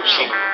Am Sharon.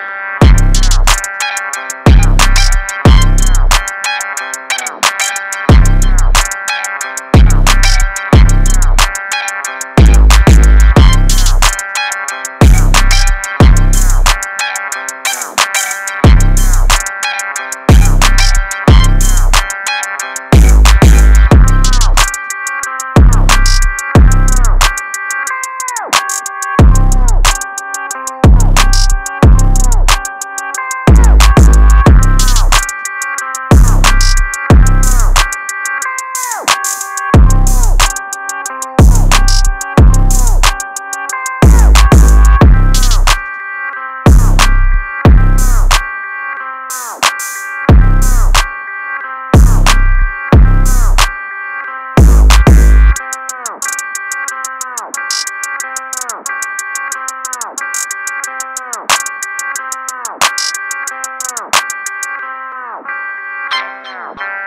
Bye.